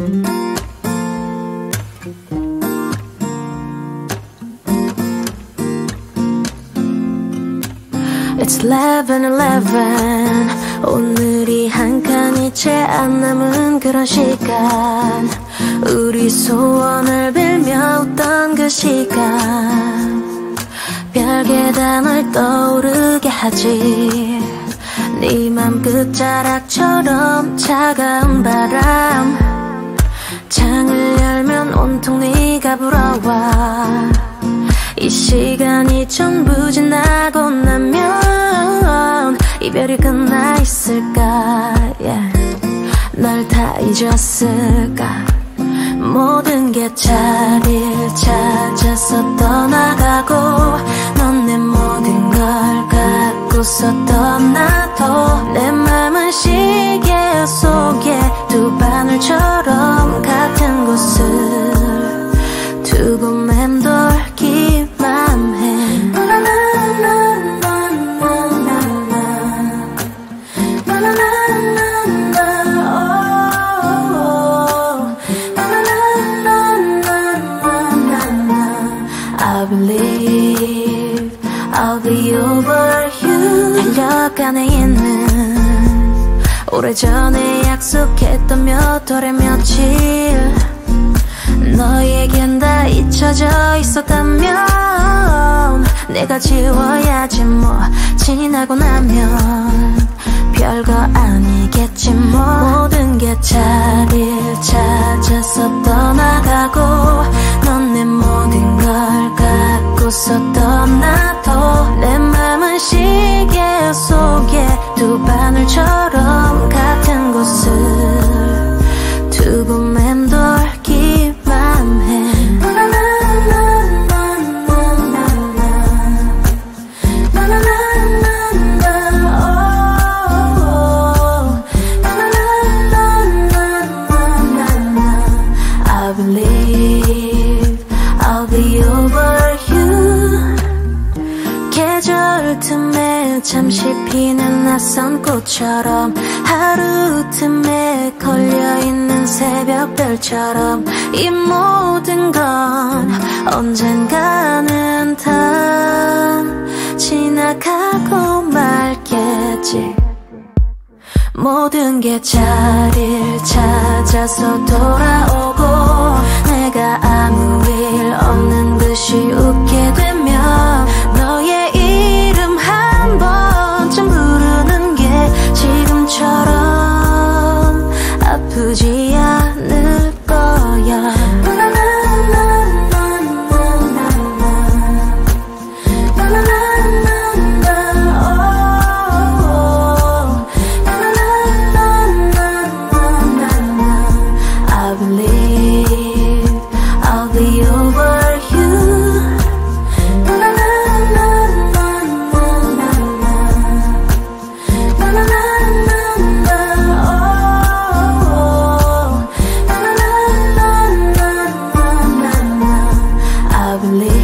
It's 11:11 오늘이 한 칸이 채 안 남은 그런 시간. 우리 소원을 빌며 웃던 그 시간. 다널 떠오르게 하지. 네맘 끝자락처럼 차가운 바람 온통 네가 불어와. 이 시간이 전부 지나고 나면 이별이 끝나 있을까? Yeah. 널다 잊었을까? 모든 게 자리를 찾아서 떠나가고 넌 내 모든 걸 갖고서 떠나도 내 맘은 시계 속에 두 바늘처럼 over you 달려가네 있는 오래전에 약속했던 몇 월의 며칠 너에겐 다 잊혀져 있었다면 내가 지워야지 뭐 지나고 나면 별거 아니겠지 뭐 모든 게 자리를 찾아서 떠나가고 넌 내 모든 걸 갖고서 떠나도 내 맘 잠시 피는 낯선 꽃처럼 하루 틈에 걸려있는 새벽별처럼 이 모든 건 언젠가는 다 지나가고 말겠지. 모든 게 자리를 찾아서 돌아오고 lovely.